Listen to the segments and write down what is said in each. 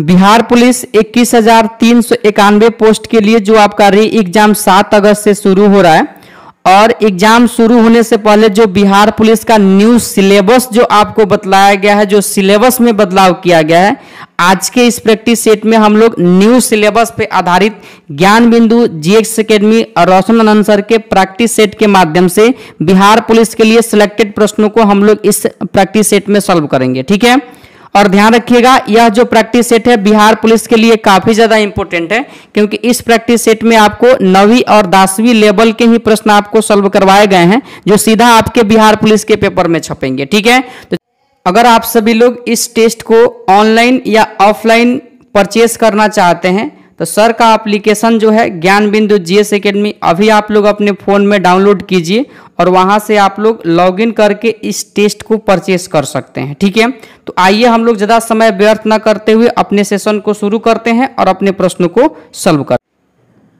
Bihar police इक्कीस हज़ार तीन सौ इक्यानवे पोस्ट के लिए जो आपका री एग्ज़ाम सात अगस्त से शुरू हो रहा है, और एग्ज़ाम शुरू होने से पहले जो बिहार पुलिस का न्यू सिलेबस जो आपको बतलाया गया है, जो सिलेबस में बदलाव किया गया है, आज के इस प्रैक्टिस सेट में हम लोग न्यू सिलेबस पे आधारित ज्ञान बिंदु, जीएक्स अकेडमी और रोशन आनंद सर के प्रैक्टिस सेट के माध्यम से बिहार पुलिस के लिए सिलेक्टेड प्रश्नों को हम लोग इस प्रैक्टिस सेट में सॉल्व करेंगे, ठीक है? और ध्यान रखिएगा, यह जो प्रैक्टिस सेट है, बिहार पुलिस के लिए काफ़ी ज़्यादा इंपॉर्टेंट है, क्योंकि इस प्रैक्टिस सेट में आपको नवी और दसवीं लेवल के ही प्रश्न आपको सॉल्व करवाए गए हैं, जो सीधा आपके बिहार पुलिस के पेपर में छपेंगे, ठीक है? तो अगर आप सभी लोग इस टेस्ट को ऑनलाइन या ऑफलाइन परचेस करना चाहते हैं तो सर का एप्लीकेशन जो है ज्ञान बिंदु जीएस एकेडमी अभी आप लोग अपने फ़ोन में डाउनलोड कीजिए और वहाँ से आप लोग लॉगिन करके इस टेस्ट को परचेस कर सकते हैं, ठीक है? तो आइए हम लोग ज़्यादा समय व्यर्थ न करते हुए अपने सेशन को शुरू करते हैं और अपने प्रश्नों को सॉल्व कर।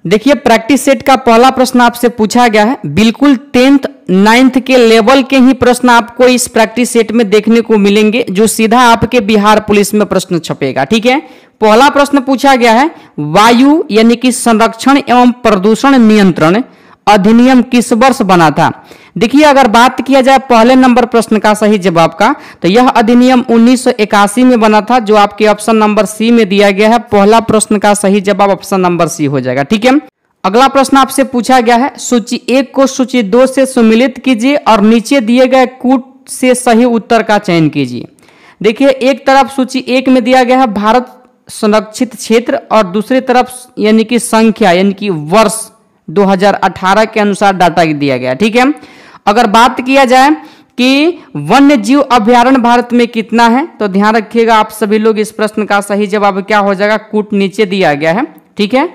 देखिए प्रैक्टिस सेट का पहला प्रश्न आपसे पूछा गया है। बिल्कुल टेंथ नाइन्थ के लेवल के ही प्रश्न आपको इस प्रैक्टिस सेट में देखने को मिलेंगे, जो सीधा आपके बिहार पुलिस में प्रश्न छपेगा, ठीक है? पहला प्रश्न पूछा गया है, वायु यानी कि संरक्षण एवं प्रदूषण नियंत्रण अधिनियम किस वर्ष बना था? देखिए, अगर बात किया जाए पहले नंबर प्रश्न का सही जवाब का तो यह अधिनियम 1981 में बना था, जो आपके ऑप्शन नंबर सी में दिया गया है। पहला प्रश्न का सही जवाब ऑप्शन नंबर सी हो जाएगा, ठीक है? अगला प्रश्न आपसे पूछा गया है, सूची एक को सूची दो से सुमिलित कीजिए और नीचे दिए गए कूट से सही उत्तर का चयन कीजिए। देखिए, एक तरफ़ सूची एक में दिया गया है, भारत संरक्षित क्षेत्र और दूसरी तरफ़ यानी कि संख्या, यानी कि वर्ष 2018 के अनुसार डाटा दिया गया, ठीक है? अगर बात किया जाए कि वन्य जीव अभ्यारण्य भारत में कितना है तो ध्यान रखिएगा आप सभी लोग इस प्रश्न का सही जवाब क्या हो जाएगा? कूट नीचे दिया गया है, ठीक है?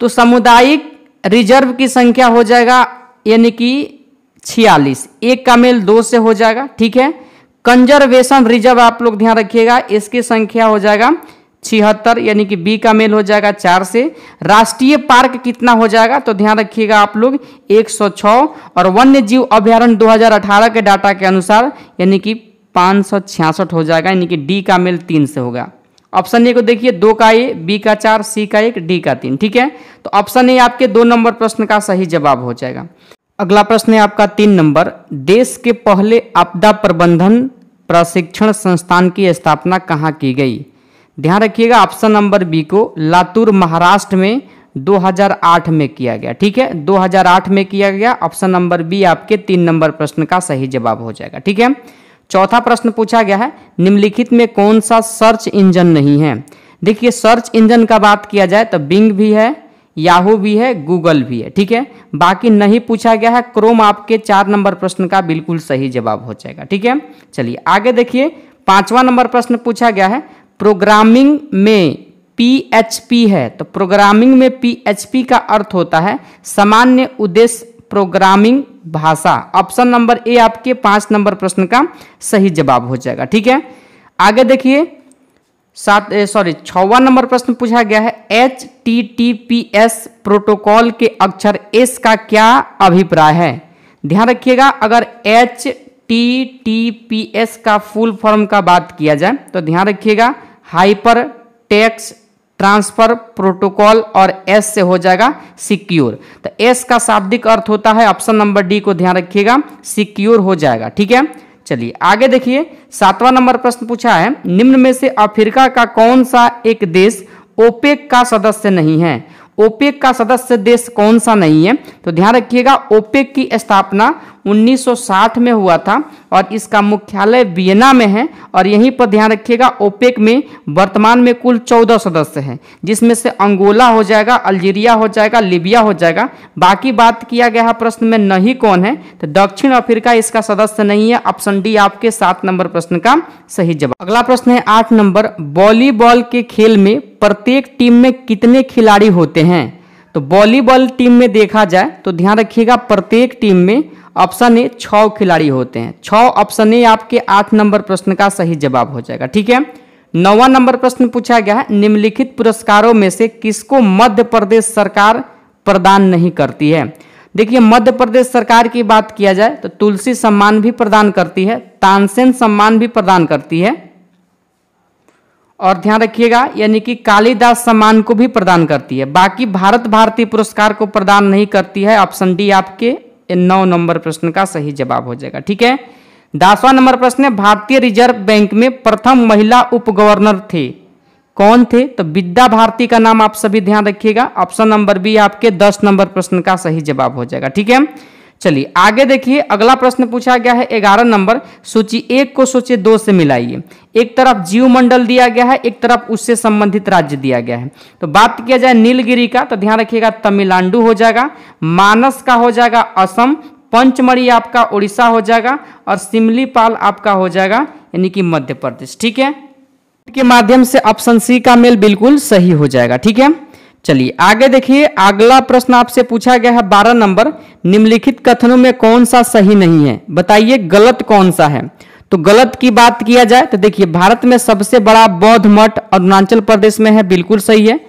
तो सामुदायिक रिज़र्व की संख्या हो जाएगा, यानी कि छियालीस। एक का मेल दो से हो जाएगा, ठीक है? कंजर्वेशन रिज़र्व आप लोग ध्यान रखिएगा, इसकी संख्या हो जाएगा छिहत्तर यानी कि बी का मेल हो जाएगा चार से। राष्ट्रीय पार्क कितना हो जाएगा? तो ध्यान रखिएगा आप लोग 106 और वन्य जीव अभ्यारण्य 2018 के डाटा के अनुसार यानी कि पाँच हो जाएगा, यानी कि डी का मेल तीन से होगा। ऑप्शन ए को देखिए, दो का ए बी का चार सी का एक डी का तीन, ठीक है? तो ऑप्शन ए आपके दो नंबर प्रश्न का सही जवाब हो जाएगा। अगला प्रश्न है आपका तीन नंबर। देश के पहले आपदा प्रबंधन प्रशिक्षण संस्थान की स्थापना कहाँ की गई? ध्यान रखिएगा ऑप्शन नंबर बी को लातूर, महाराष्ट्र में 2008 में किया गया, ठीक है? 2008 में किया गया ऑप्शन नंबर बी आपके तीन नंबर प्रश्न का सही जवाब हो जाएगा, ठीक है? चौथा प्रश्न पूछा गया है, निम्नलिखित में कौन सा सर्च इंजन नहीं है? देखिए सर्च इंजन का बात किया जाए तो बिंग भी है याहू भी है गूगल भी है, ठीक है? बाकी नहीं पूछा गया है क्रोम आपके चार नंबर प्रश्न का बिल्कुल सही जवाब हो जाएगा, ठीक है? चलिए, आगे देखिए, पांचवा नंबर प्रश्न पूछा गया है प्रोग्रामिंग में पीएचपी है तो प्रोग्रामिंग में पीएचपी का अर्थ होता है सामान्य उद्देश्य प्रोग्रामिंग भाषा। ऑप्शन नंबर ए आपके पाँच नंबर प्रश्न का सही जवाब हो जाएगा, ठीक है? आगे देखिए, सात सॉरी छवा नंबर प्रश्न पूछा गया है H T T P S protocol के अक्षर एस का क्या अभिप्राय है? ध्यान रखिएगा, अगर H T T P S का फुल फॉर्म का बात किया जाए तो ध्यान रखिएगा हाइपर टेक्स ट्रांसफ़र प्रोटोकॉल और एस से हो जाएगा सिक्योर। तो एस का शाब्दिक अर्थ होता है, ऑप्शन नंबर डी को ध्यान रखिएगा, सिक्योर हो जाएगा, ठीक है? चलिए, आगे देखिए, सातवां नंबर प्रश्न पूछा है, निम्न में से अफ्रीका का कौन सा एक देश ओपेक का सदस्य नहीं है? ओपेक का सदस्य देश कौन सा नहीं है? तो ध्यान रखिएगा, ओपेक की स्थापना 1960 में हुआ था और इसका मुख्यालय वियना में है और यहीं पर ध्यान रखिएगा, ओपेक में वर्तमान में कुल 14 सदस्य हैं, जिसमें से अंगोला हो जाएगा, अल्जीरिया हो जाएगा, लिबिया हो जाएगा। बाकी बात किया गया प्रश्न में नहीं कौन है तो दक्षिण अफ्रीका इसका सदस्य नहीं है, ऑप्शन डी आपके सात नंबर प्रश्न का सही जवाब। अगला प्रश्न है आठ नंबर, वॉलीबॉल के खेल में प्रत्येक टीम में कितने खिलाड़ी होते हैं? तो वॉलीबॉल टीम में देखा जाए तो ध्यान रखिएगा, प्रत्येक टीम में ऑप्शन ए छ खिलाड़ी होते हैं। छ ऑप्शन ए, आपके आठ नंबर प्रश्न का सही जवाब हो जाएगा, ठीक है? नौवा नंबर प्रश्न पूछा गया है, निम्नलिखित पुरस्कारों में से किसको मध्य प्रदेश सरकार प्रदान नहीं करती है? देखिए, मध्य प्रदेश सरकार की बात किया जाए तो तुलसी सम्मान भी प्रदान करती है, तानसेन सम्मान भी प्रदान करती है। और ध्यान रखिएगा, यानी कि कालिदास सम्मान को भी प्रदान करती है, बाकी भारत भारती पुरस्कार को प्रदान नहीं करती है, ऑप्शन डी आपके नौ नंबर प्रश्न का सही जवाब हो जाएगा, ठीक है? दसवां नंबर प्रश्न है, भारतीय रिज़र्व बैंक में प्रथम महिला उप गवर्नर थे। कौन थे? तो विद्या भारती का नाम आप सभी ध्यान रखिएगा। ऑप्शन नंबर बी आपके दस नंबर प्रश्न का सही जवाब हो जाएगा, ठीक है? चलिए, आगे देखिए, अगला प्रश्न पूछा गया है, ग्यारह नंबर, सूची एक को सोचे दो से मिलाइए। एक तरफ़ जीव मंडल दिया गया है, एक तरफ़ उससे संबंधित राज्य दिया गया है। तो बात किया जाए नीलगिरी का तो ध्यान रखिएगा, तमिलनाडु हो जाएगा, मानस का हो जाएगा, असम, पंचमढ़ी आपका उड़ीसा हो जाएगा, और सिमलीपाल आपका हो जाएगा, यानी कि मध्य प्रदेश, ठीक है? के माध्यम से ऑप्शन सी का मेल बिल्कुल सही हो जाएगा, ठीक है? चलिए, आगे देखिए, अगला प्रश्न आपसे पूछा गया है बारह नंबर। निम्नलिखित कथनों में कौन सा सही नहीं है? बताइए, गलत कौन सा है? तो गलत की बात किया जाए तो देखिए, भारत में सबसे बड़ा बौद्ध मठ अरुणाचल प्रदेश में है, बिल्कुल सही है।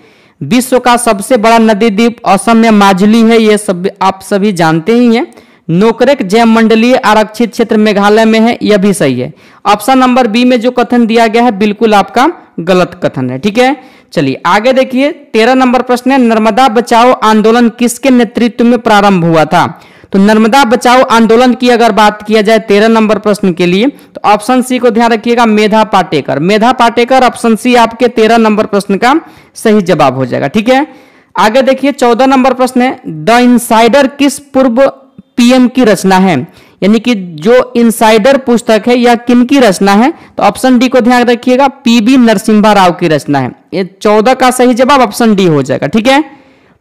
विश्व का सबसे बड़ा नदी द्वीप असम में माजुली है, ये सब आप सभी जानते ही हैं। नोकरेक जैम मंडलीय आरक्षित क्षेत्र मेघालय में है, यह भी सही है। ऑप्शन नंबर बी में जो कथन दिया गया है, बिल्कुल आपका गलत कथन है, ठीक है? चलिए, आगे देखिए, तेरह नंबर प्रश्न है, नर्मदा बचाओ आंदोलन किसके नेतृत्व में प्रारंभ हुआ था? तो नर्मदा बचाओ आंदोलन की अगर बात किया जाए तेरह नंबर प्रश्न के लिए तो ऑप्शन सी को ध्यान रखिएगा, मेधा पाटेकर। मेधा पाटेकर ऑप्शन सी आपके तेरह नंबर प्रश्न का सही जवाब हो जाएगा, ठीक है? आगे देखिए, चौदह नंबर प्रश्न है, द इंसाइडर किस पूर्व पीएम की रचना है? यानी कि जो इनसाइडर पुस्तक है यह किन की रचना है तो ऑप्शन डी को ध्यान रखिएगा पीबी नरसिम्हा राव की रचना है। ये चौदह का सही जवाब ऑप्शन डी हो जाएगा, ठीक है?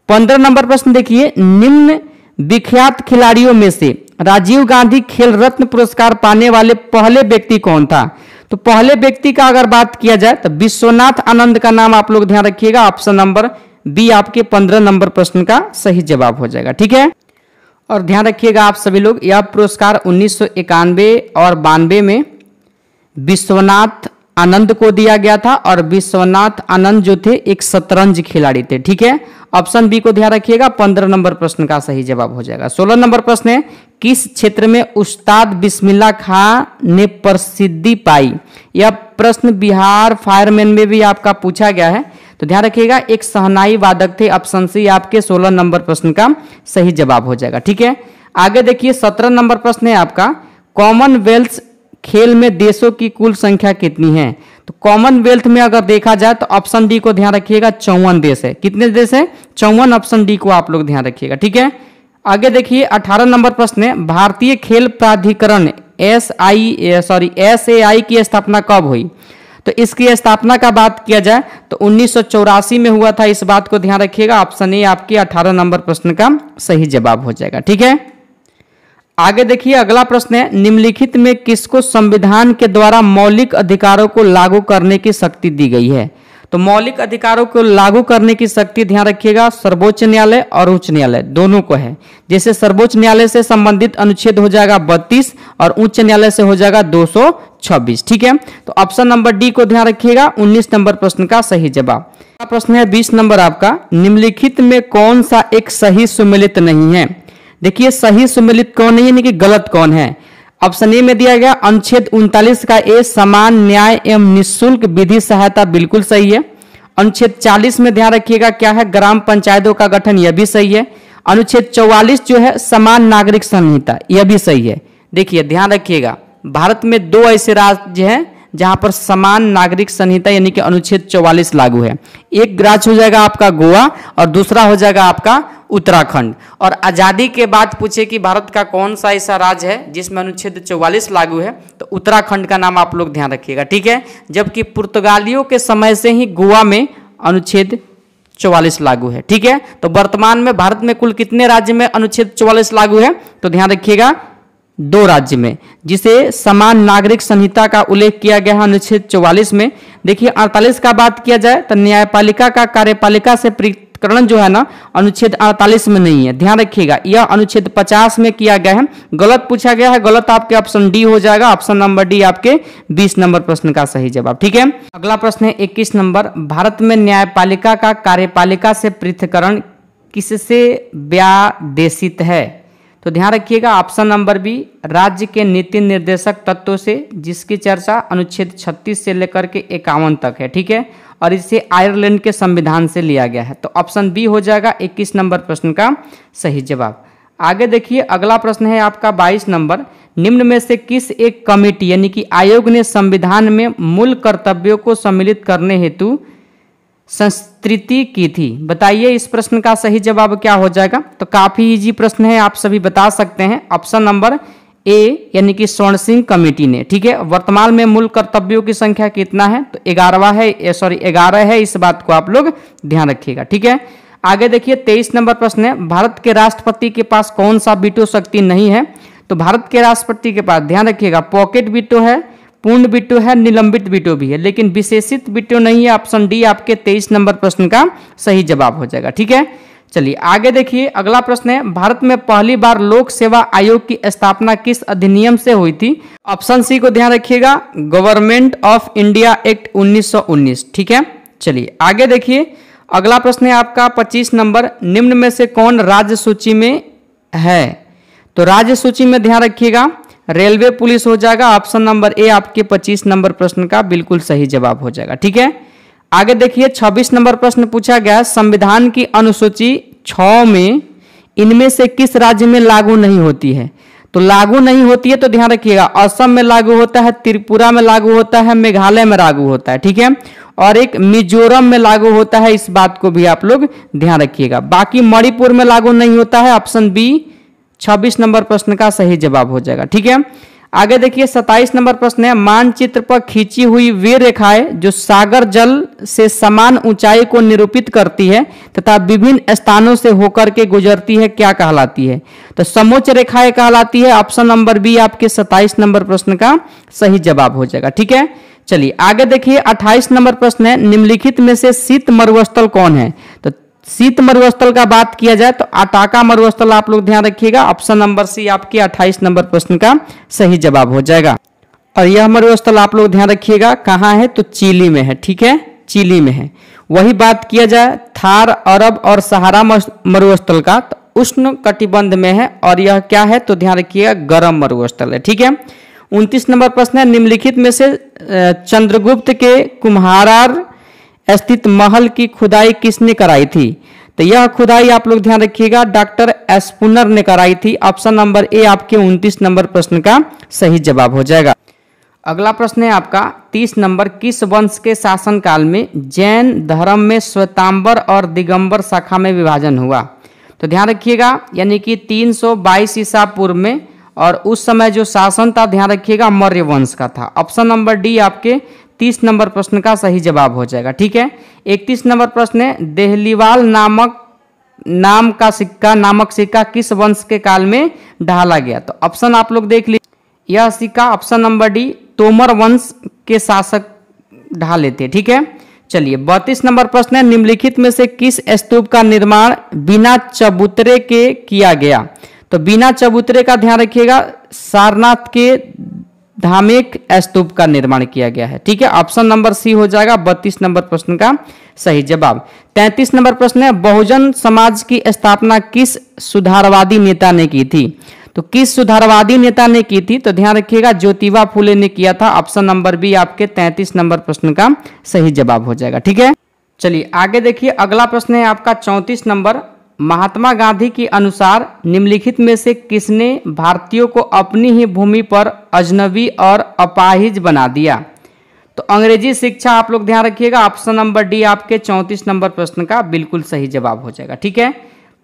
पंद्रह नंबर प्रश्न देखिए, निम्न विख्यात खिलाड़ियों में से राजीव गांधी खेल रत्न पुरस्कार पाने वाले पहले व्यक्ति कौन था? तो पहले व्यक्ति का अगर बात किया जाए तो विश्वनाथ आनंद का नाम आप लोग ध्यान रखिएगा ऑप्शन नंबर बी आपके पंद्रह नंबर प्रश्न का सही जवाब हो जाएगा, ठीक है? और ध्यान रखिएगा आप सभी लोग, यह पुरस्कार उन्नीस सौ इक्यानवे और बानवे में विश्वनाथ आनंद को दिया गया था और विश्वनाथ आनंद जो थे, एक शतरंज खिलाड़ी थे, ठीक है? ऑप्शन बी को ध्यान रखिएगा, पंद्रह नंबर प्रश्न का सही जवाब हो जाएगा। सोलह नंबर प्रश्न है, किस क्षेत्र में उस्ताद बिस्मिल्ला खां ने प्रसिद्धि पाई? यह प्रश्न बिहार फायरमैन में भी आपका पूछा गया है। तो ध्यान रखिएगा, एक सहनाई वादक थे ऑप्शन सी आपके 16 नंबर प्रश्न का सही जवाब हो जाएगा, ठीक है? आगे देखिए 17 नंबर प्रश्न है आपका कॉमनवेल्थ खेल में देशों की कुल संख्या कितनी है? तो कॉमनवेल्थ में अगर देखा जाए तो ऑप्शन डी को ध्यान रखिएगा, चौवन देश है। कितने देश है? चौवन ऑप्शन डी को आप लोग ध्यान रखिएगा, ठीक है? आगे देखिए 18 नंबर प्रश्न है, भारतीय खेल प्राधिकरण S I sorry S A I की स्थापना कब हुई? तो इसकी स्थापना का बात किया जाए तो उन्नीस सौ चौरासी में हुआ था। इस बात को ध्यान रखिएगा, ऑप्शन ए आपके 18 नंबर प्रश्न का सही जवाब हो जाएगा, ठीक है? आगे देखिए, अगला प्रश्न है, निम्नलिखित में किसको संविधान के द्वारा मौलिक अधिकारों को लागू करने की शक्ति दी गई है? तो मौलिक अधिकारों को लागू करने की शक्ति ध्यान रखिएगा, सर्वोच्च न्यायालय और उच्च न्यायालय, दोनों को है। जैसे सर्वोच्च न्यायालय से संबंधित अनुच्छेद हो जाएगा बत्तीस और उच्च न्यायालय से हो जाएगा 226 ठीक है? तो ऑप्शन नंबर डी को ध्यान रखिएगा 19 नंबर प्रश्न का सही जवाब। प्रश्न है 20 नंबर आपका, निम्नलिखित में कौन सा एक सही सुमिलित नहीं है? देखिए, सही सुमिलित कौन नहीं है, यानी कि गलत कौन है? ऑप्शन ए में दिया गया अनुच्छेद उनतालीस का ए समान न्याय एवं निःशुल्क विधि सहायता बिल्कुल सही है। अनुच्छेद 40 में ध्यान रखिएगा क्या है? ग्राम पंचायतों का गठन, यह भी सही है। अनुच्छेद 44 जो है, समान नागरिक संहिता, यह भी सही है। देखिए, ध्यान रखिएगा, भारत में दो ऐसे राज्य हैं जहाँ पर समान नागरिक संहिता यानी कि अनुच्छेद 44 लागू है। एक राज्य हो जाएगा आपका गोवा और दूसरा हो जाएगा आपका उत्तराखंड। और आज़ादी के बाद पूछे कि भारत का कौन सा ऐसा राज्य है जिसमें अनुच्छेद 44 लागू है तो उत्तराखंड का नाम आप लोग ध्यान रखिएगा, ठीक है? जबकि पुर्तगालियों के समय से ही गोवा में अनुच्छेद चौवालीस लागू है, ठीक है? तो वर्तमान में भारत में कुल कितने राज्य में अनुच्छेद चौवालीस लागू है तो ध्यान रखिएगा दो राज्य में, जिसे समान नागरिक संहिता का उल्लेख किया गया है, अनुच्छेद चौवालीस में। देखिए, अड़तालीस का बात किया जाए तो न्यायपालिका का कार्यपालिका से पृथककरण जो है ना, अनुच्छेद अड़तालीस में नहीं है। ध्यान रखिएगा, यह अनुच्छेद पचास में किया गया है। गलत पूछा गया है, गलत आपके ऑप्शन डी हो जाएगा ऑप्शन नंबर डी आपके बीस नंबर प्रश्न का सही जवाब, ठीक है? अगला प्रश्न है, इक्कीस नंबर, भारत में न्यायपालिका का कार्यपालिका से पृथकरण किससे व्यादेशित है? तो ध्यान रखिएगा ऑप्शन नंबर बी राज्य के नीति निर्देशक तत्वों से, जिसकी चर्चा अनुच्छेद 36 से लेकर के इक्यावन तक है, ठीक है? और इसे आयरलैंड के संविधान से लिया गया है। तो ऑप्शन बी हो जाएगा 21 नंबर प्रश्न का सही जवाब। आगे देखिए, अगला प्रश्न है आपका 22 नंबर। निम्न में से किस एक कमेटी, यानी कि आयोग ने संविधान में मूल कर्तव्यों को सम्मिलित करने हेतु संस्तृति की थी। बताइए, इस प्रश्न का सही जवाब क्या हो जाएगा? तो काफ़ी इजी प्रश्न है, आप सभी बता सकते हैं। ऑप्शन नंबर ए यानी कि स्वर्ण सिंह कमेटी ने, ठीक है? वर्तमान में मूल कर्तव्यों की संख्या कितना है? तो ग्यारहवा है सॉरी ग्यारह है, इस बात को आप लोग ध्यान रखिएगा, ठीक है? आगे देखिए, तेईस नंबर प्रश्न है, भारत के राष्ट्रपति के पास कौन सा बीटो शक्ति नहीं है? तो भारत के राष्ट्रपति के पास, ध्यान रखिएगा, पॉकेट बीटो है पूर्ण बिट्टो है, निलंबित बिट्टो भी है। लेकिन विशेषित बिट्टो नहीं है, ऑप्शन डी आपके तेईस नंबर प्रश्न का सही जवाब हो जाएगा, ठीक है? चलिए, आगे देखिए, अगला प्रश्न है, भारत में पहली बार लोक सेवा आयोग की स्थापना किस अधिनियम से हुई थी? ऑप्शन सी को ध्यान रखिएगा, गवर्नमेंट ऑफ़ इंडिया एक्ट 1919 ठीक है? चलिए, आगे देखिए, अगला प्रश्न है आपका 25 नंबर, निम्न में से कौन राज्य सूची में है? तो राज्य सूची में ध्यान रखिएगा रेलवे पुलिस हो जाएगा, ऑप्शन नंबर ए आपके 25 नंबर प्रश्न का बिल्कुल सही जवाब हो जाएगा, ठीक है? आगे देखिए 26 नंबर प्रश्न पूछा गया, संविधान की अनुसूची छ में इनमें से किस राज्य में लागू नहीं होती है? तो लागू नहीं होती है तो ध्यान रखिएगा, असम में लागू होता है, त्रिपुरा में लागू होता है, मेघालय में लागू होता है, ठीक है? और एक मिजोरम में लागू होता है, इस बात को भी आप लोग ध्यान रखिएगा। बाकी मणिपुर में लागू नहीं होता है, ऑप्शन बी 26 नंबर प्रश्न का सही जवाब हो जाएगा, ठीक है? आगे देखिए 27 नंबर प्रश्न है, मानचित्र पर खींची हुई वे रेखाएँ जो सागर जल से समान ऊंचाई को निरूपित करती है तथा विभिन्न स्थानों से होकर के गुजरती है, क्या कहलाती है? तो समोच्च रेखाएँ कहलाती है, ऑप्शन नंबर बी आपके 27 नंबर प्रश्न का सही जवाब हो जाएगा, ठीक है? चलिए, आगे देखिए 28 नंबर प्रश्न है, निम्नलिखित में से शीत मरुस्थल कौन है? तो शीत मरुस्थल का बात किया जाए तो अटाका मरुस्थल आप लोग ध्यान रखिएगा। ऑप्शन नंबर सी आपके 28 नंबर प्रश्न का सही जवाब हो जाएगा। और यह मरुस्थल आप लोग ध्यान रखिएगा, कहाँ है? तो चिली में है, ठीक है? चिली में है। वही बात किया जाए, थार, अरब और सहारा मरुस्थल का तो उष्ण कटिबंध में है और यह क्या है? तो ध्यान रखिएगा, गर्म मरुस्थल है, ठीक है? उनतीस नंबर प्रश्न है, निम्नलिखित में से चंद्रगुप्त के कुम्हारार स्थित महल की खुदाई किसने कराई थी? तो यह खुदाई आप लोग ध्यान रखिएगा, डॉक्टर एसपुनर ने कराई थी। ऑप्शन नंबर ए आपके 29 नंबर प्रश्न का सही जवाब हो जाएगा। अगला प्रश्न है आपका 30 नंबर किस वंश के शासन काल में जैन धर्म में श्वेतांबर और दिगंबर शाखा में विभाजन हुआ? तो ध्यान रखिएगा, यानी कि 322 ईसा पूर्व में और उस समय जो शासन था, ध्यान रखिएगा, मौर्य वंश का था। ऑप्शन नंबर डी आपके तीस नंबर प्रश्न का सही जवाब हो जाएगा, ठीक है? इकतीस नंबर प्रश्न है, देहलीवाल नामक, नाम का सिक्का, नामक सिक्का किस वंश के काल में ढाला गया? तो ऑप्शन आप लोग देख लीजिए। यह सिक्का ऑप्शन नंबर डी, तोमर वंश के शासक ढाले थे, ठीक है? चलिए, बत्तीस नंबर प्रश्न है, निम्नलिखित में से किस स्तूप का निर्माण बिना चबूतरे के किया गया? तो बिना चबूतरे का ध्यान रखिएगा, सारनाथ के धामिक स्तूप का निर्माण किया गया है। ठीक है ऑप्शन नंबर सी हो जाएगा, बत्तीस नंबर प्रश्न का सही जवाब। तैतीस नंबर प्रश्न है, बहुजन समाज की स्थापना किस सुधारवादी नेता ने की थी? तो किस सुधारवादी नेता ने की थी? तो ध्यान रखिएगा, ज्योतिबा फूले ने किया था ऑप्शन नंबर बी आपके तैतीस नंबर प्रश्न का सही जवाब हो जाएगा। ठीक है, चलिए आगे देखिए, अगला प्रश्न है आपका चौंतीस नंबर महात्मा गांधी के अनुसार निम्नलिखित में से किसने भारतीयों को अपनी ही भूमि पर अजनबी और अपाहिज बना दिया? तो अंग्रेज़ी शिक्षा आप लोग ध्यान रखिएगा, ऑप्शन नंबर डी आपके, चौंतीस नंबर प्रश्न का बिल्कुल सही जवाब हो जाएगा, ठीक है?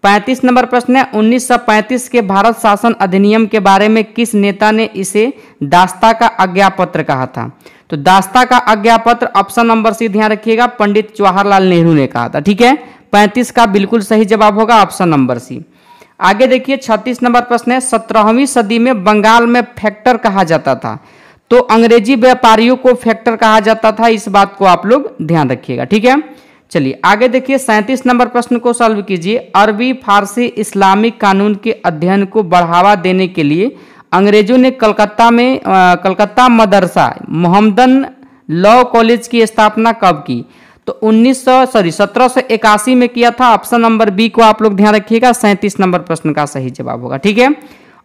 पैंतीस नंबर प्रश्न है 1935 के भारत शासन अधिनियम के बारे में किस नेता ने इसे दास्ता का आज्ञापत्र कहा था? तो दास्ता का आज्ञापत्र ऑप्शन नंबर सी ध्यान रखिएगा, पंडित जवाहरलाल नेहरू ने कहा था, ठीक है? पैंतीस का बिल्कुल सही जवाब होगा ऑप्शन नंबर सी। आगे देखिए, छत्तीस नंबर प्रश्न है, सत्रहवीं सदी में बंगाल में फैक्टर कहा जाता था। तो अंग्रेज़ी व्यापारियों को फैक्टर कहा जाता था, इस बात को आप लोग ध्यान रखिएगा, ठीक है? चलिए, आगे देखिए, सैंतीस नंबर प्रश्न को सॉल्व कीजिए। अरबी, फारसी, इस्लामिक कानून के अध्ययन को बढ़ावा देने के लिए अंग्रेज़ों ने कलकत्ता में Calcutta Madrasa, Mohammedan law college की स्थापना कब की? तो 1900 सॉरी 1781 में किया था। ऑप्शन नंबर बी को आप लोग ध्यान रखिएगा। सैंतीस नंबर प्रश्न का सही जवाब होगा, ठीक है?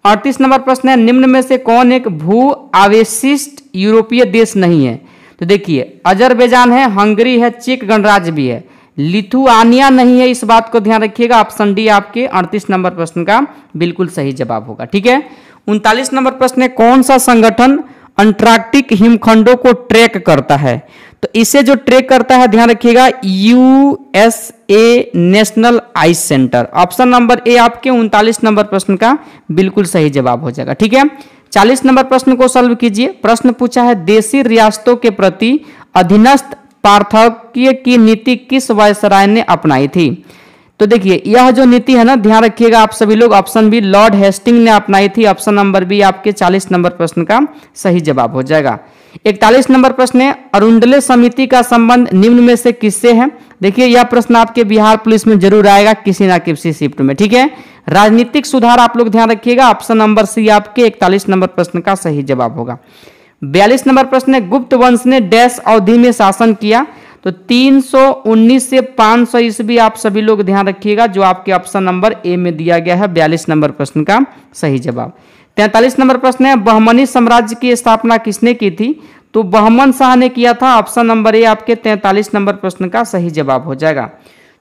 अड़तीस नंबर प्रश्न है, निम्न में से कौन एक भू आवेशिष्ट यूरोपीय देश नहीं है? तो देखिए, अजरबैजान है, हंगरी है, चेक गणराज्य भी है। लिथुआनिया नहीं है, इस बात को ध्यान रखिएगा। ऑप्शन डी आपके अड़तीस नंबर प्रश्न का बिल्कुल सही जवाब होगा, ठीक है? उनतालीस नंबर प्रश्न है, कौन सा संगठन अंटार्कटिक हिमखंडों को ट्रैक करता है? तो इसे जो ट्रेक करता है, ध्यान रखिएगा USA national ice centre option number A आपके उनतालीस नंबर प्रश्न का बिल्कुल सही जवाब हो जाएगा, ठीक है? चालीस नंबर प्रश्न को सॉल्व कीजिए। प्रश्न पूछा है, देशी रियासतों के प्रति अधीनस्थ पार्थक्य की नीति किस वायसराय ने अपनाई थी? तो देखिए, यह जो नीति है ना, ध्यान रखिएगा आप सभी लोग ऑप्शन बी लॉर्ड हेस्टिंग ने अपनाई थी ऑप्शन नंबर बी आपके 40 नंबर प्रश्न का सही जवाब हो जाएगा। इकतालीस नंबर प्रश्न है अरुंडले समिति का संबंध निम्न में से किससे है? देखिए, यह प्रश्न आपके बिहार पुलिस में ज़रूर आएगा, किसी ना किसी शिफ्ट में, ठीक है? राजनीतिक सुधार आप लोग ध्यान रखिएगा, ऑप्शन नंबर सी आपके इकतालीस नंबर प्रश्न का सही जवाब होगा। बयालीस नंबर प्रश्न है, गुप्त वंश ने डैश अवधि में शासन किया तो 319 से 500 सौ ईस्वी आप सभी लोग ध्यान रखिएगा, जो आपके ऑप्शन नंबर ए में दिया गया है, बयालीस नंबर प्रश्न का सही जवाब। तैतालीस नंबर प्रश्न है, बहमनी साम्राज्य की स्थापना किसने की थी? तो बहमन शाह ने किया था, ऑप्शन नंबर ए आपके तैतालीस नंबर प्रश्न का सही जवाब हो जाएगा।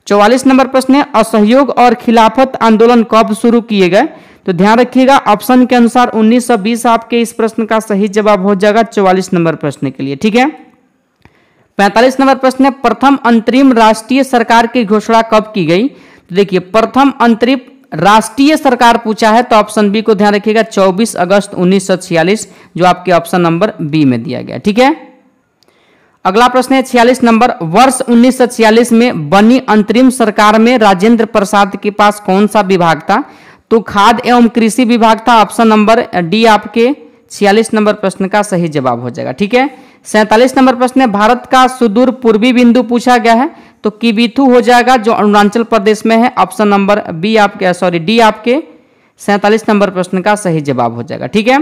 चौवालीस नंबर प्रश्न है, असहयोग और खिलाफत आंदोलन कब शुरू किए गए? तो ध्यान रखिएगा, ऑप्शन के अनुसार 1920 आपके इस प्रश्न का सही जवाब हो जाएगा चौवालीस नंबर प्रश्न के लिए, ठीक है? पैंतालीस नंबर प्रश्न है, प्रथम अंतरिम राष्ट्रीय सरकार की घोषणा कब की गई? तो देखिए, प्रथम अंतरिम राष्ट्रीय सरकार पूछा है तो ऑप्शन बी को ध्यान रखिएगा 24 अगस्त 1946 जो आपके ऑप्शन नंबर बी में दिया गया, ठीक है? अगला प्रश्न है, छियालीस नंबर, वर्ष 1946 में बनी अंतरिम सरकार में राजेंद्र प्रसाद के पास कौन सा विभाग था? तो खाद्य एवं कृषि विभाग था, ऑप्शन नंबर डी आपके, छियालीस नंबर प्रश्न का सही जवाब हो जाएगा, ठीक है? सैंतालीस नंबर प्रश्न है, भारत का सुदूर पूर्वी बिंदु पूछा गया है तो किबिथु हो जाएगा, जो अरुणाचल प्रदेश में है। ऑप्शन नंबर बी आपके सॉरी डी आपके। सैंतालीस नंबर प्रश्न का सही जवाब हो जाएगा, ठीक है?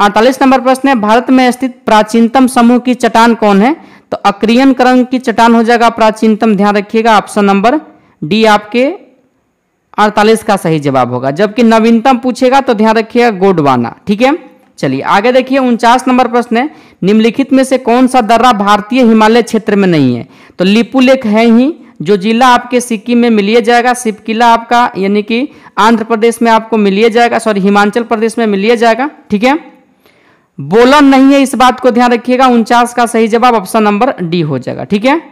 अड़तालीस नंबर प्रश्न है, भारत में स्थित प्राचीनतम समूह की चट्टान कौन है? तो अक्रियन क्रम की चट्टान हो जाएगा, प्राचीनतम, ध्यान रखिएगा ऑप्शन नंबर डी आपके। अड़तालीस का सही जवाब होगा, जबकि नवीनतम पूछेगा तो ध्यान रखिएगा, गोडवाना, ठीक है? चलिए, आगे देखिए, उनचास नंबर प्रश्न है निम्नलिखित में से कौन सा दर्रा भारतीय हिमालय क्षेत्र में नहीं है? तो लिपू लेक है ही, जो जिला आपके सिक्किम में मिलिए जाएगा सिपकिला आपका, यानी कि आंध्र प्रदेश में आपको मिलिए जाएगा, सॉरी, हिमाचल प्रदेश में मिलिए जाएगा, ठीक है? बोलन नहीं है इस बात को ध्यान रखिएगा, उनचास का सही जवाब ऑप्शन नंबर डी हो जाएगा, ठीक है?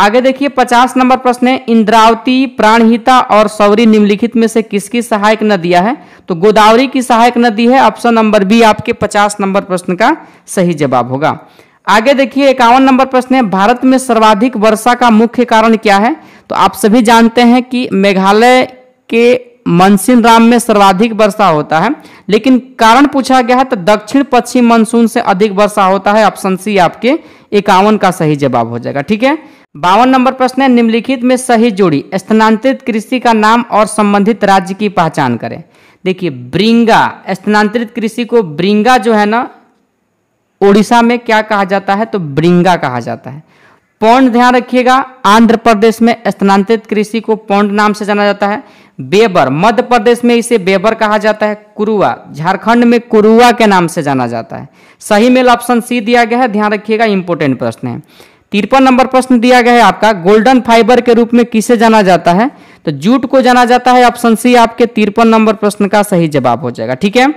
आगे देखिए, पचास नंबर प्रश्न है, इंद्रावती, प्राणहिता और सौरी निम्नलिखित में से किसकी सहायक नदियाँ है? तो गोदावरी की सहायक नदी है, ऑप्शन नंबर बी आपके पचास नंबर प्रश्न का सही जवाब होगा। आगे देखिए, इक्यावन नंबर प्रश्न है, भारत में सर्वाधिक वर्षा का मुख्य कारण क्या है? तो आप सभी जानते हैं कि मेघालय के मनसिन राम में सर्वाधिक वर्षा होता है, लेकिन कारण पूछा गया है तो दक्षिण पश्चिम मानसून से अधिक वर्षा होता है, ऑप्शन सी आपके इक्यावन का सही जवाब हो जाएगा, ठीक है? बावन नंबर प्रश्न है, निम्नलिखित में सही जोड़ी, स्थानांतरित कृषि का नाम और संबंधित राज्य की पहचान करें। देखिए, ब्रिंगा, स्थानांतरित कृषि को ब्रिंगा जो है ना, ओडिशा में क्या कहा जाता है? तो ब्रिंगा कहा जाता है। पौंड ध्यान रखिएगा, आंध्र प्रदेश में स्थानांतरित कृषि को पौंड नाम से जाना जाता है। बेबर, मध्य प्रदेश में इसे बेबर कहा जाता है। कुरुआ, झारखंड में कुरुआ के नाम से जाना जाता है। सही मेल ऑप्शन सी दिया गया है, ध्यान रखिएगा, इंपोर्टेंट प्रश्न है। तिरपन नंबर प्रश्न दिया गया है आपका गोल्डन फाइबर के रूप में किसे जाना जाता है? तो जूट को जाना जाता है ऑप्शन सी आपके तिरपन नंबर प्रश्न का सही जवाब हो जाएगा, ठीक है?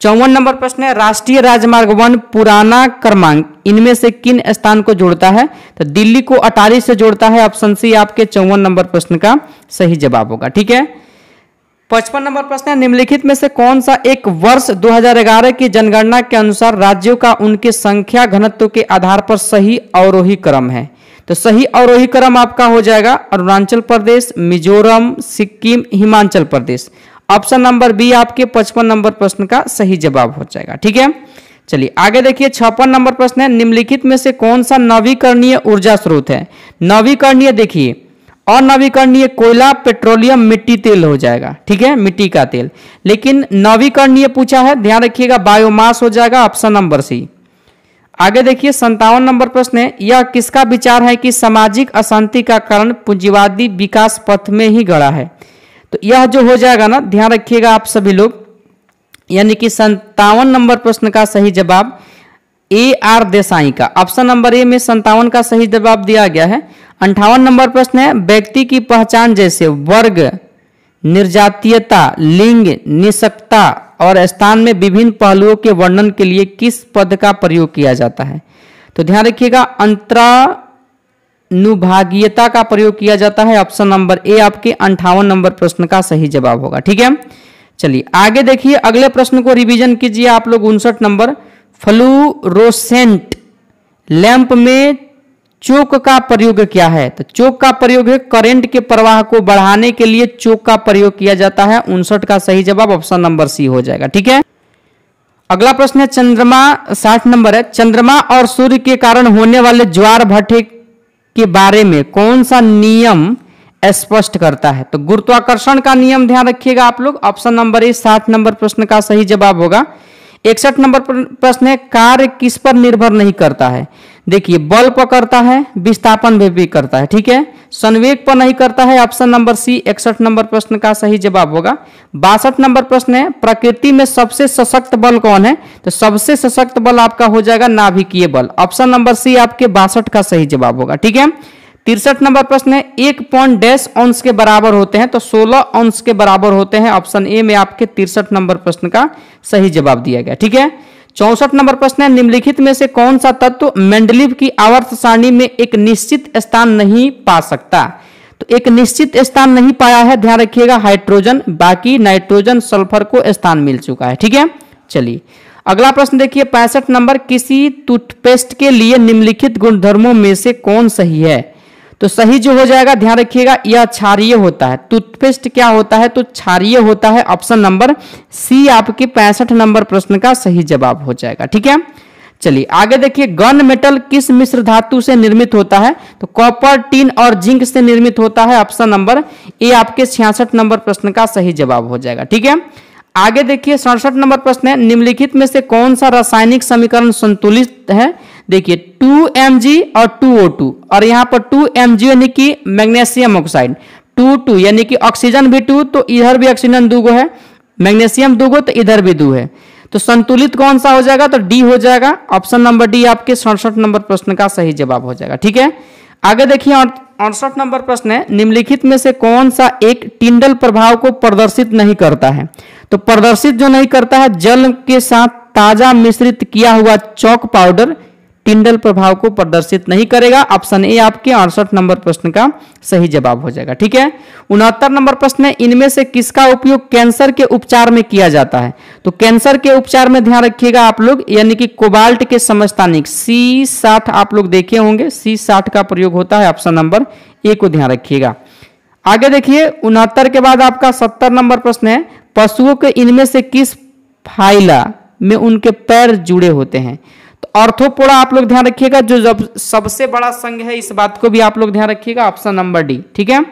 चौवन नंबर प्रश्न है, राष्ट्रीय राजमार्ग वन पुराना क्रमांक, इनमें से किन स्थान को जोड़ता है? तो दिल्ली को अटारी से जोड़ता है ऑप्शन सी आपके चौवन नंबर प्रश्न का सही जवाब होगा, ठीक है? पचपन नंबर प्रश्न है, निम्नलिखित में से कौन सा एक वर्ष 2011 की जनगणना के अनुसार राज्यों का उनके संख्या घनत्व के आधार पर सही अवरोही क्रम है? तो सही अवरोही क्रम आपका हो जाएगा Arunachal Pradesh, Mizoram, Sikkim, Himachal Pradesh. Option number B आपके पचपन नंबर प्रश्न का सही जवाब हो जाएगा, ठीक है? चलिए, आगे देखिए, छप्पन नंबर प्रश्न है, निम्नलिखित में से कौन सा नवीकरणीय ऊर्जा स्रोत है? नवीकरणीय देखिए अनवीकरणीय कोयला, पेट्रोलियम, मिट्टी तेल हो जाएगा, ठीक है? मिट्टी का तेल। लेकिन नवीकरणीय पूछा है, ध्यान रखिएगा बायोमास हो जाएगा ऑप्शन नंबर सी आगे देखिए संतावन नंबर प्रश्न है, यह किसका विचार है कि सामाजिक अशांति का कारण पूंजीवादी विकास पथ में ही गड़ा है? तो यह जो हो जाएगा ना, ध्यान रखिएगा आप सभी लोग, यानी कि संतावन नंबर प्रश्न का सही जवाब ए आर देसाई का। ऑप्शन नंबर ए में संतावन का सही जवाब दिया गया है। अंठावन नंबर प्रश्न है, व्यक्ति की पहचान जैसे वर्ग, निर्जातीयता, लिंग निशक्ता और स्थान में विभिन्न पहलुओं के वर्णन के लिए किस पद का प्रयोग किया जाता है? तो ध्यान रखिएगा, अंतरानुभागीयता का प्रयोग किया जाता है। ऑप्शन नंबर ए आपके अंठावन नंबर प्रश्न का सही जवाब होगा, ठीक है? चलिए, आगे देखिए, अगले प्रश्न को रिवीजन कीजिए आप लोग, उनसठ नंबर। फ्लूरोसेंट लैंप में चोक का प्रयोग क्या है? तो चोक का प्रयोग है करंट के प्रवाह को बढ़ाने के लिए चोक का प्रयोग किया जाता है। उनसठ का सही जवाब ऑप्शन नंबर सी हो जाएगा, ठीक है? अगला प्रश्न है, चंद्रमा, साठ नंबर है, चंद्रमा और सूर्य के कारण होने वाले ज्वार भट्टे के बारे में कौन सा नियम स्पष्ट करता है? तो गुरुत्वाकर्षण का नियम ध्यान रखिएगा आप लोग। ऑप्शन नंबर ए साठ नंबर प्रश्न का सही जवाब होगा। इकसठ नंबर प्रश्न है कार्य किस पर निर्भर नहीं करता है? देखिए बल पर करता है विस्थापन भी, भी करता है ठीक है? संवेग पर नहीं करता है ऑप्शन नंबर सी इकसठ नंबर प्रश्न का सही जवाब होगा। बासठ नंबर प्रश्न है प्रकृति में सबसे सशक्त बल कौन है? तो सबसे सशक्त बल आपका हो जाएगा नाभिकीय बल। ऑप्शन नंबर सी आपके बासठ का सही जवाब होगा ठीक है? तिरसठ नंबर प्रश्न है, एक पॉइंट डैश अंश के बराबर होते हैं तो सोलह अंश के बराबर होते हैं, ऑप्शन ए में आपके तिरसठ नंबर प्रश्न का सही जवाब दिया गया, ठीक है? चौसठ नंबर प्रश्न है, निम्नलिखित में से कौन सा तत्व मेंडलिव की आवर्त सारणी में एक निश्चित स्थान नहीं पा सकता? तो एक निश्चित स्थान नहीं पाया है, ध्यान रखिएगा, हाइड्रोजन, बाकी नाइट्रोजन, सल्फ़र को स्थान मिल चुका है, ठीक है? चलिए, अगला प्रश्न देखिए, पैंसठ नंबर किसी टूथपेस्ट के लिए निम्नलिखित गुणधर्मों में से कौन सही है? तो सही जो हो जाएगा, ध्यान रखिएगा, यह क्षारीय होता है। टूथपेस्ट क्या होता है? तो क्षारीय होता है ऑप्शन नंबर सी, आपके पैंसठ नंबर प्रश्न का सही जवाब हो जाएगा। ठीक है? चलिए, आगे देखिए, गन मेटल किस मिश्र धातु से निर्मित होता है? तो कॉपर, टीन और जिंक से निर्मित होता है ऑप्शन नंबर ए, आपके छियासठ नंबर प्रश्न का सही जवाब हो जाएगा। ठीक है? आगे देखिए, सड़सठ नंबर प्रश्न है, निम्नलिखित में से कौन सा रासायनिक समीकरण संतुलित है? देखिए, टू एम जी और टू ओ टू, और यहाँ पर टू एम यानी कि मैग्नेशियम ऑक्साइड, टू टू यानी कि ऑक्सीजन भी टू तो इधर भी ऑक्सीजन दो है, मैग्नेशियम दो तो इधर भी दो है। तो संतुलित कौन सा हो जाएगा? तो डी हो जाएगा, ऑप्शन नंबर डी आपके सड़सठ नंबर प्रश्न का सही जवाब हो जाएगा, ठीक है? आगे देखिए अड़सठ नंबर प्रश्न है, निम्नलिखित में से कौन सा एक टिंडल प्रभाव को प्रदर्शित नहीं करता है? तो प्रदर्शित जो नहीं करता है, जल के साथ ताज़ा मिश्रित किया हुआ चौक पाउडर टिंडल प्रभाव को प्रदर्शित नहीं करेगा। ऑप्शन ए आपके अड़सठ नंबर प्रश्न का सही जवाब हो जाएगा, ठीक है? उनहत्तर नंबर प्रश्न है, इनमें से किसका उपयोग कैंसर के उपचार में किया जाता है? तो कैंसर के उपचार में ध्यान रखिएगा आप लोग, यानी कि कोबाल्ट के समस्थानिक सी साठ आप लोग देखे होंगे सी साठ का प्रयोग होता है ऑप्शन नंबर ए को ध्यान रखिएगा। आगे देखिए, उनहत्तर के बाद आपका सत्तर नंबर प्रश्न है, पशुओं के इनमें से किस फाइला में उनके पैर जुड़े होते हैं? ऑर्थोपोड़ा आप लोग ध्यान रखिएगा, जो जब सबसे बड़ा संघ है, इस बात को भी आप लोग ध्यान रखिएगा, ऑप्शन नंबर डी, ठीक है?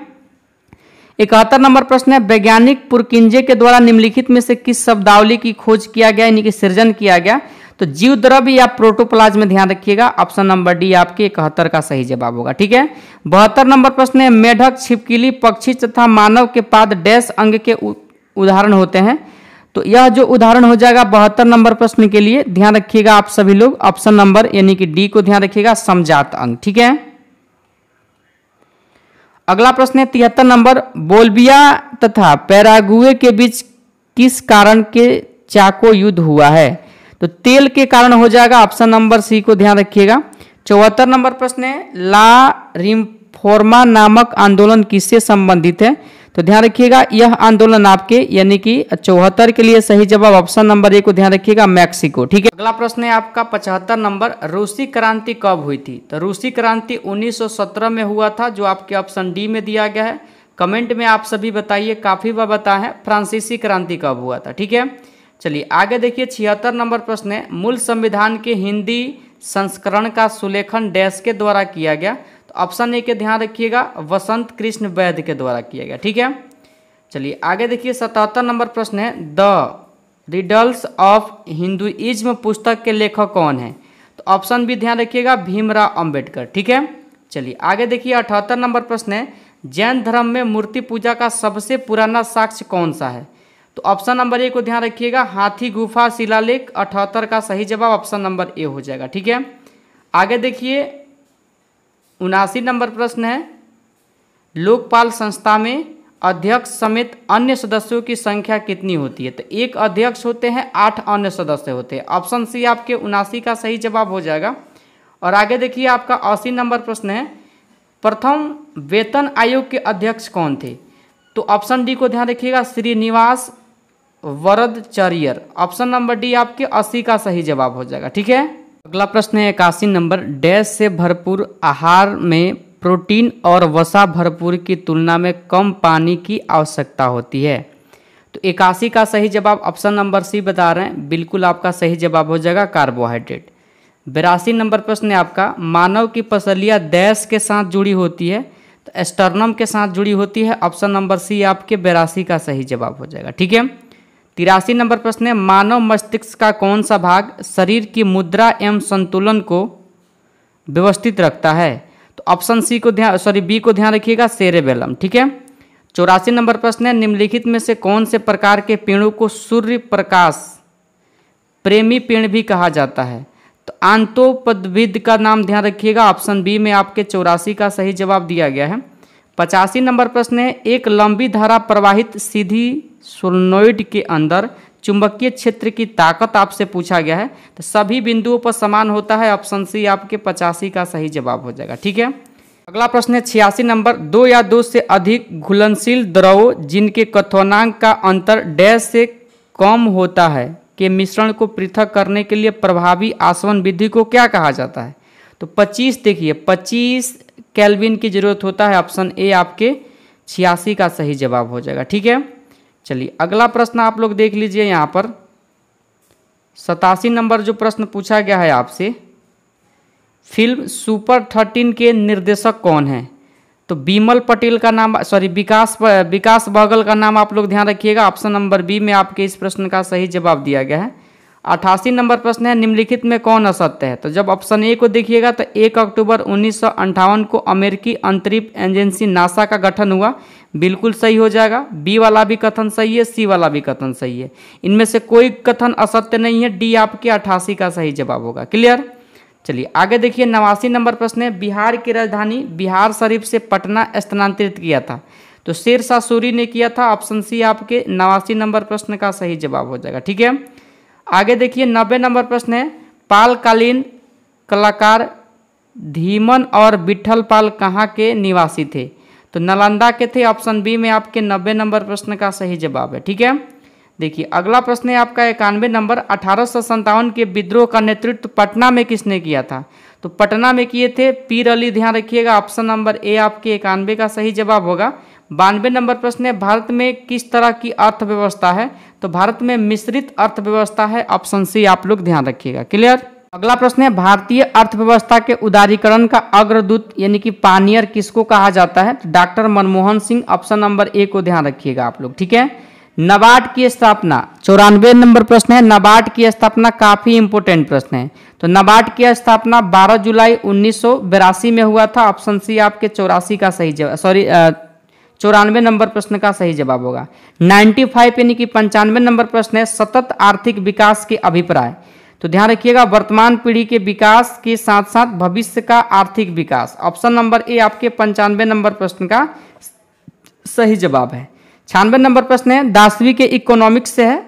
इकहत्तर नंबर प्रश्न है, वैज्ञानिक पुरकिंजे के द्वारा निम्नलिखित में से किस शब्दावली की खोज किया गया, यानी कि सृजन किया गया? तो जीव द्रव्य या प्रोटोप्लाज में ध्यान रखिएगा, ऑप्शन नंबर डी आपके इकहत्तर का सही जवाब होगा, ठीक है? बहत्तर नंबर प्रश्न है, मेढक छिपकिली पक्षी तथा मानव के पाद डैश अंग के उदाहरण होते हैं। तो यह जो उदाहरण हो जाएगा बहत्तर नंबर प्रश्न के लिए, ध्यान रखिएगा आप सभी लोग, ऑप्शन नंबर यानी कि डी को ध्यान रखिएगा समझात अंग ठीक है? अगला प्रश्न है, तिहत्तर नंबर, बोलबिया तथा पैरागुए के बीच किस कारण के चाको युद्ध हुआ है? तो तेल के कारण हो जाएगा, ऑप्शन नंबर सी को ध्यान रखिएगा। चौहत्तर नंबर प्रश्न है, ला रिमफोर्मा नामक आंदोलन किससे संबंधित है? तो ध्यान रखिएगा, यह आंदोलन आपके, यानी कि चौहत्तर के लिए सही जवाब, ऑप्शन नंबर ए को ध्यान रखिएगा, मैक्सिको, ठीक है? अगला प्रश्न है आपका, पचहत्तर नंबर, रूसी क्रांति कब हुई थी? तो रूसी क्रांति 1917 में हुआ था, जो आपके ऑप्शन डी में दिया गया है। कमेंट में आप सभी बताइए, काफ़ी बार बताए फ्रांसीसी क्रांति कब हुआ था, ठीक है? चलिए, आगे देखिए, छिहत्तर नंबर प्रश्न है, मूल संविधान के हिंदी संस्करण का सुलेखन डैश के द्वारा किया गया। ऑप्शन ए के ध्यान रखिएगा, वसंत कृष्ण वैद्य के द्वारा किया गया, ठीक है? चलिए, आगे देखिए, सतहत्तर नंबर प्रश्न है, द रिडल्स ऑफ़ हिंदुइज्म पुस्तक के लेखक कौन है? तो ऑप्शन भी ध्यान रखिएगा, भीमराव अंबेडकर, ठीक है? चलिए, आगे देखिए, अठहत्तर नंबर प्रश्न है, जैन धर्म में मूर्ति पूजा का सबसे पुराना साक्ष्य कौन सा है? तो ऑप्शन नंबर ए को ध्यान रखिएगा, हाथी, गुफा, शिलालेख, अठहत्तर का सही जवाब ऑप्शन नंबर ए हो जाएगा, ठीक है? आगे देखिए उनासी नंबर प्रश्न है। लोकपाल संस्था में अध्यक्ष समेत अन्य सदस्यों की संख्या कितनी होती है? तो एक अध्यक्ष होते हैं, आठ अन्य सदस्य होते हैं। ऑप्शन सी आपके उनासी का सही जवाब हो जाएगा। और आगे देखिए आपका अस्सी नंबर प्रश्न है। प्रथम वेतन आयोग के अध्यक्ष कौन थे? तो ऑप्शन डी को ध्यान रखिएगा, Srinivasa Varadachariar option number D आपके अस्सी का सही जवाब हो जाएगा। ठीक है? अगला प्रश्न है इक्यासी नंबर, डैश से भरपूर आहार में प्रोटीन और वसा भरपूर की तुलना में कम पानी की आवश्यकता होती है। तो इक्यासी का सही जवाब ऑप्शन नंबर सी बता रहे हैं। बिल्कुल आपका सही जवाब हो जाएगा कार्बोहाइड्रेट। बिरासी नंबर प्रश्न है आपका, मानव की पसलियाँ डैश के साथ जुड़ी होती है तो एस्टर्नम के साथ जुड़ी होती है, ऑप्शन नंबर सी आपके बेरासी का सही जवाब हो जाएगा। ठीक है? तिरासी नंबर प्रश्न है, मानव मस्तिष्क का कौन सा भाग शरीर की मुद्रा एवं संतुलन को व्यवस्थित रखता है? तो ऑप्शन सी को ध्यान, सॉरी, बी को ध्यान रखिएगा, सेरेबेलम, ठीक है? चौरासी नंबर प्रश्न है, निम्नलिखित में से कौन से प्रकार के पेड़ों को सूर्य प्रकाश, प्रेमी पेड़ भी कहा जाता है? तो आंतोपदविद का नाम ध्यान रखिएगा, ऑप्शन बी में आपके चौरासी का सही जवाब दिया गया है। पचासी नंबर प्रश्न है, एक लंबी धारा प्रवाहित सीधी सोलनोइड के अंदर चुंबकीय क्षेत्र की ताकत आपसे पूछा गया है तो सभी बिंदुओं पर समान होता है, ऑप्शन सी आपके पचासी का सही जवाब हो जाएगा, ठीक है? अगला प्रश्न है, छियासी नंबर, दो या दो से अधिक घुलनशील द्रव जिनके कथोनांक का अंतर डैश से कम होता है, के मिश्रण को पृथक करने के लिए प्रभावी आसवन विधि को क्या कहा जाता है? तो 25 देखिए 25 कैलविन की ज़रूरत होता है ऑप्शन ए आपके छियासी का सही जवाब हो जाएगा, ठीक है? चलिए, अगला प्रश्न आप लोग देख लीजिए यहाँ पर। सतासी नंबर जो प्रश्न पूछा गया है आपसे, फ़िल्म सुपर थर्टीन के निर्देशक कौन है? तो बीमल पटेल का नाम सॉरी विकास विकास बहगल का नाम आप लोग ध्यान रखिएगा ऑप्शन नंबर बी में आपके इस प्रश्न का सही जवाब दिया गया है। अठासी नंबर प्रश्न है, निम्नलिखित में कौन असत्य है? तो जब ऑप्शन ए को देखिएगा तो एक अक्टूबर उन्नीस को अमेरिकी अंतरिक्ष एजेंसी नासा का गठन हुआ। बिल्कुल सही हो जाएगा। बी वाला भी कथन सही है सी वाला भी कथन सही है। इनमें से कोई कथन असत्य नहीं है। डी आपके अठासी का सही जवाब होगा। क्लियर चलिए, आगे देखिए, नवासी नंबर प्रश्न है, बिहार की राजधानी बिहार शरीफ से पटना स्थानांतरित किया था। तो शेर शाह सूरी ने किया था ऑप्शन सी आपके नवासी नंबर प्रश्न का सही जवाब हो जाएगा। ठीक है? आगे देखिए नब्बे नंबर प्रश्न है। पालकालीन कलाकार धीमन और विठल पाल कहाँ के निवासी थे? तो नालंदा के थे, ऑप्शन बी में आपके नब्बे नंबर प्रश्न का सही जवाब है, ठीक है? देखिए, अगला प्रश्न है आपका इक्यानवे नंबर, अठारह सौ सत्तावन के विद्रोह का नेतृत्व पटना में किसने किया था? तो पटना में किए थे, पीर अली, ध्यान रखिएगा, ऑप्शन नंबर ए आपके इक्यानवे का सही जवाब होगा। बानवे नंबर प्रश्न है, भारत में किस तरह की अर्थव्यवस्था है? तो भारत में मिश्रित अर्थव्यवस्था है ऑप्शन सी आप लोग ध्यान रखिएगा। क्लियर अगला प्रश्न है, भारतीय अर्थव्यवस्था के उदारीकरण का अग्रदूत, यानी कि पानियर किसको कहा जाता है? तो doctor Manmohan Singh option number A को ध्यान रखिएगा आप लोग, ठीक है? नबार्ड की स्थापना, चौरानवे नंबर प्रश्न है, नबार्ड की स्थापना काफ़ी इंपोर्टेंट प्रश्न है। तो नबार्ड की स्थापना 12 जुलाई उन्नीस में हुआ था ऑप्शन सी आपके चौरासी का सही जवाब सॉरी चौरानवे नंबर प्रश्न का सही जवाब होगा। 95 यानी कि पंचानवे नंबर प्रश्न है, सतत आर्थिक विकास के अभिप्राय। तो ध्यान रखिएगा, वर्तमान पीढ़ी के विकास के साथ साथ भविष्य का आर्थिक विकास। ऑप्शन नंबर ए आपके पंचानवे नंबर प्रश्न का सही जवाब है। छियानवे नंबर प्रश्न है, दासवीं के इकोनॉमिक्स से है।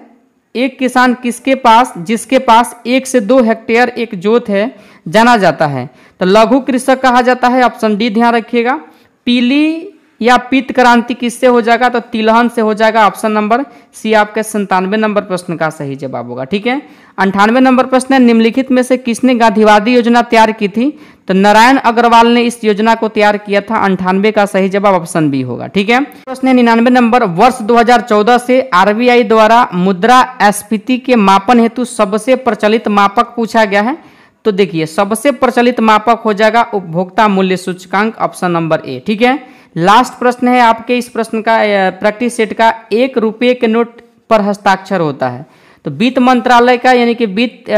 एक किसान किसके पास, जिसके पास एक से दो हेक्टेयर एक जोत है, जाना जाता है। तो लघु कृषक कहा जाता है, ऑप्शन डी ध्यान रखिएगा। पीली या पित्त क्रांति किससे हो जाएगा तो तिलहन से हो जाएगा ऑप्शन नंबर सी, आपके संतानवे नंबर प्रश्न का सही जवाब होगा, ठीक है? अंठानवे नंबर प्रश्न है, निम्नलिखित में से किसने गांधीवादी योजना तैयार की थी? तो नारायण अग्रवाल ने इस योजना को तैयार किया था, अंठानवे का सही जवाब ऑप्शन बी होगा, ठीक है? प्रश्न है निन्यानवे नंबर, वर्ष 2014 से आरबीआई द्वारा मुद्रा स्फीति के मापन हेतु सबसे प्रचलित मापक पूछा गया है। तो देखिए, सबसे प्रचलित मापक हो जाएगा उपभोक्ता मूल्य सूचकांक ऑप्शन नंबर ए, ठीक है? लास्ट प्रश्न है आपके इस प्रश्न का प्रैक्टिस सेट का एक रुपये के नोट पर हस्ताक्षर होता है। तो वित्त मंत्रालय का, यानी कि वित्त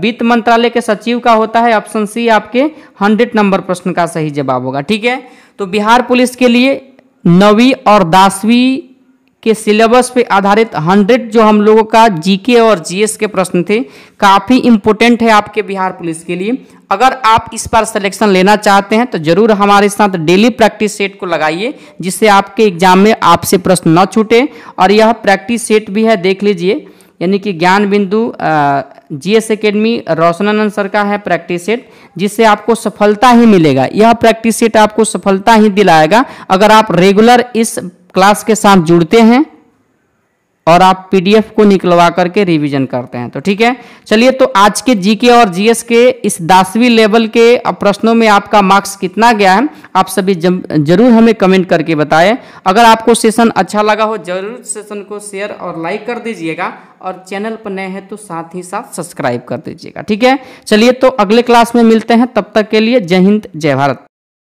वित्त मंत्रालय के सचिव का होता है, ऑप्शन सी आपके हंड्रेड नंबर प्रश्न का सही जवाब होगा, ठीक है? तो बिहार पुलिस के लिए नवी और दसवीं के सिलेबस पे आधारित हंड्रेड जो हम लोगों का जीके और जीएस के प्रश्न थे, काफ़ी इंपोर्टेंट है आपके बिहार पुलिस के लिए। अगर आप इस बार सिलेक्शन लेना चाहते हैं तो ज़रूर हमारे साथ डेली प्रैक्टिस सेट को लगाइए, जिससे आपके एग्ज़ाम में आपसे प्रश्न न छूटे। और यह प्रैक्टिस सेट भी है, देख लीजिए, यानी कि ज्ञान बिंदु G S academy Roshan Anand sir का है प्रैक्टिस सेट जिससे आपको सफलता ही मिलेगा। यह प्रैक्टिस सेट आपको सफलता ही दिलाएगा। अगर आप रेगुलर इस क्लास के साथ जुड़ते हैं और आप पीडीएफ को निकलवा करके रिवीजन करते हैं। तो ठीक है? चलिए तो आज के जीके और जीएस के इस दसवीं लेवल के प्रश्नों में आपका मार्क्स कितना गया है, आप सभी ज़रूर हमें कमेंट करके बताएँ। अगर आपको सेशन अच्छा लगा हो, ज़रूर सेशन को शेयर और लाइक कर दीजिएगा और चैनल पर नए हैं तो साथ ही साथ सब्सक्राइब कर दीजिएगा। ठीक है? चलिए तो अगले क्लास में मिलते हैं। तब तक के लिए जय हिंद, जय भारत।